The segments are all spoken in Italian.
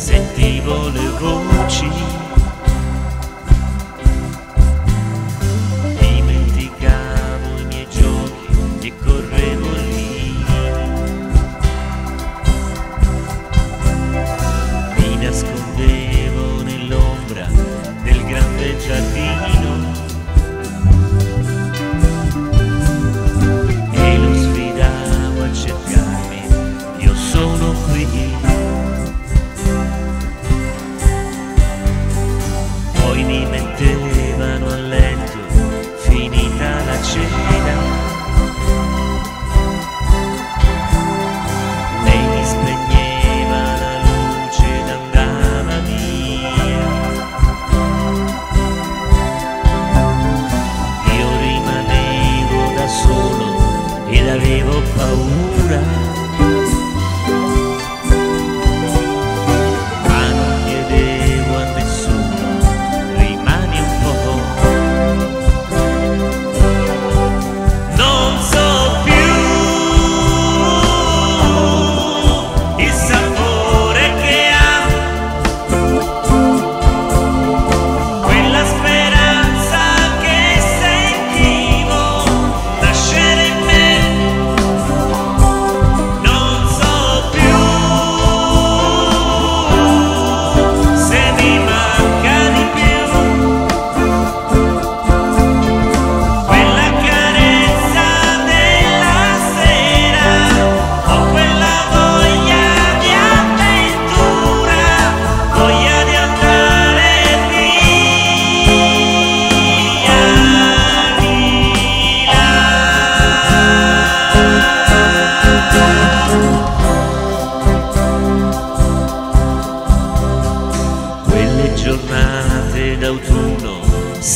sentivo le voci. Dimenticavo i miei giochi e correvo lì.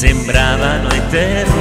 sembrada no eterna.